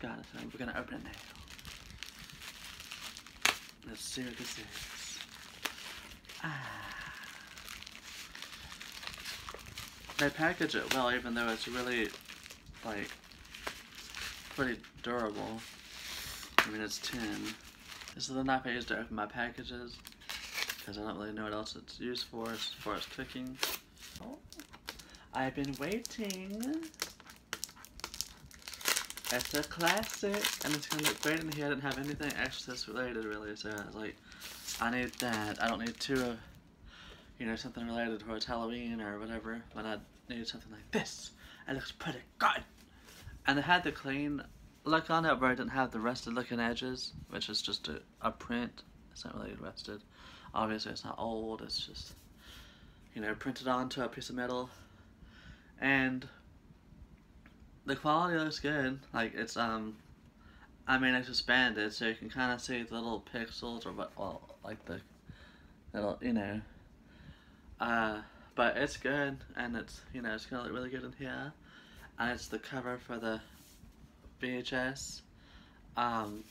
got it. So we're gonna open it now. Let's see what this is. Ah. They package it well, even though it's really, like, pretty durable. I mean, it's tin. This is the knife I use to open my packages, because I don't really know what else it's used for as far as cooking. Oh, I've been waiting. It's a classic, and it's gonna look great in here. I didn't have anything Exorcist related really, so I was like, I need that. I don't need two of, uh, you know, something related towards Halloween or whatever, but I need something like this. It looks pretty good. And it had the clean look on it, but it didn't have the rusted looking edges, which is just a, a print. It's not really rusted. Obviously, it's not old. It's just, you know, printed onto a piece of metal. And the quality looks good. Like it's um, I mean it's expanded, so you can kind of see the little pixels or what, well, like the little, you know. Uh, but it's good, and it's you know it's gonna look really good in here, and it's the cover for the VHS. Um,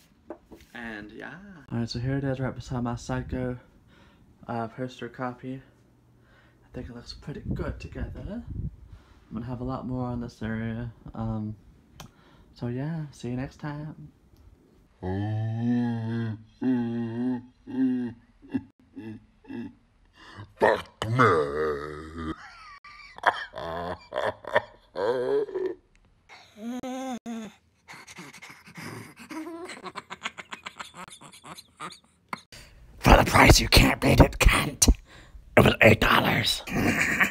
and yeah. Alright, so here it is right beside my Psycho uh, poster copy. I think it looks pretty good together. I'm gonna have a lot more on this area. Um, so yeah, see you next time. Fuck me. For the price you can't beat it, cunt. It was eight dollars.